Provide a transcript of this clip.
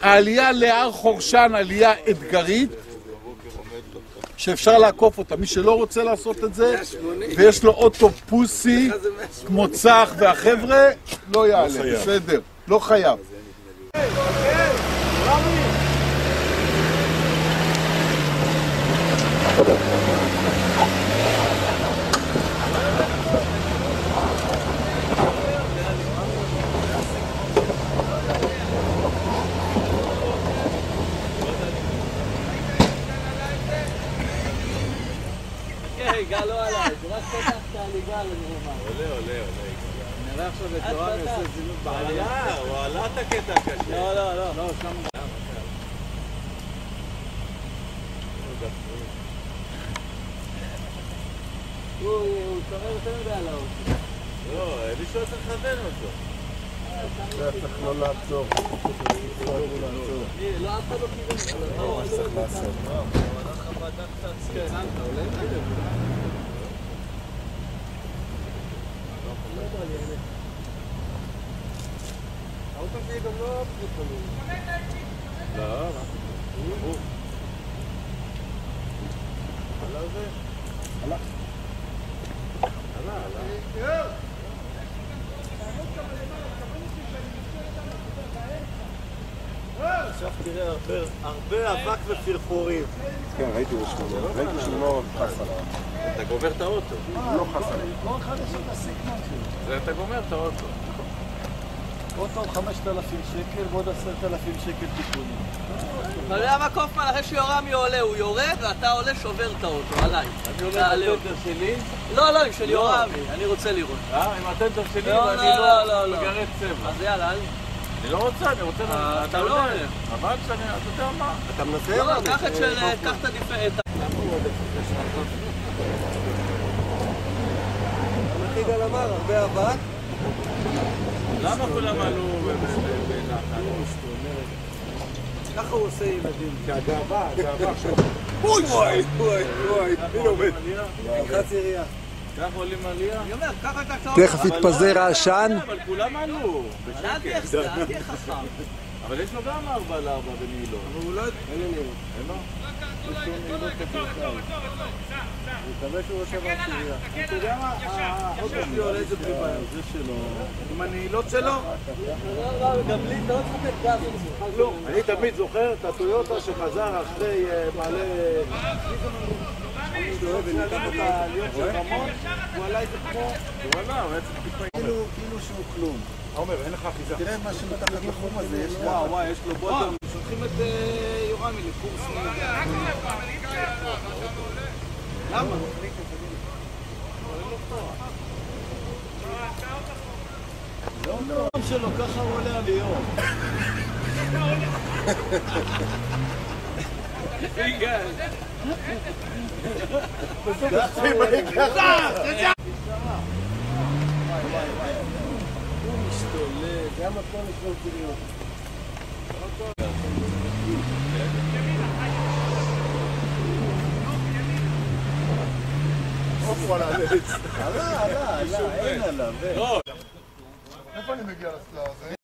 העלייה להר חורשן עלייה אתגרית שאפשר לעקוף אותה, מי שלא רוצה לעשות את זה ויש לו אוטו פוסי כמו צח והחבר'ה, לא יעלה, בסדר, לא חייב גל לא עליי, זה רק פתחת לי גל, אני אומר. עולה, עולה, עולה. נראה עכשיו את יורם יעשה הוא בעלייה. הוא עלה את הקטע הקשה. לא, לא, לא. לא, שם... הוא הוא שומר יותר מדי על האוטו. לא, היה צריך לכוון אותו. זה צריך לא לעצור לא, אף אחד לא קיבל. לא, מה שצריך לעשות. כן, אתה עולה עם זה? האוטו שלי גם לא פחות תלוי. לא, מה? הוא. עלה זה? עלה. עלה, עלה. עכשיו תראה הרבה- אבק ופרפורים. כן, ראיתי בשביל ראיתי שהוא לא חס עליו אתה גומר את האוטו. לא חס עליו כל אחד יש את הסגנון שלו. אתה גומר את האוטו. אוטו 5,000 שקל ועוד 10,000 שקל תיקונים. אתה יודע מה קופמן, אחרי שיורם עולה, הוא יורד ואתה עולה שובר את האוטו, עליי. אני עולה אותו. בטנדר שלי. לא, לא, עם של יורמי, אני רוצה לראות. אה, עם הטנדר שלי לא, ואני לא, לא לא, לא. מגרד צבע. אז יאללה, אל... אני לא רוצה, אני רוצה... אה, אתה לא. הולך. אבל שאני, אתה יודע מה? אתה מנסה? לא, לא, קח את של... קח את הדיפ... את ה... יגאל אמר, הרבה אבק למה כולם עלו ב- ב- ב- בנחת? ככה הוא עושה ילדים. הגאווה, הגאווה עכשיו אוי וואי וואי וואי הנה עומד נלחץ ירייה. ככה עולים עלייה? אני אומר, קח את הקטעות. תכף יתפזר העשן אבל כולם עלו. אל תהיה חכם. אבל יש לו גם ארבע על ארבע בנעילות. אבל הוא לא... אין נראות. אין לו? לא. אני תמיד זוכר את הטויוטה שחזר אחרי מעלה... כאילו שהוא כלום. עומר אין לך אחיזה תראה מה שמתחת לחום הזה, יש. וואו, וואי, יש לו בוטום. שולחים את יורמי לקורס נהיגה. למה? לא נועם שלו, ככה הוא עולה על יום. הוא משתולל, זה המקום לשבור פריון. עלה, עלה, עלה, אין עליו. אין. איפה אני מגיע לזה?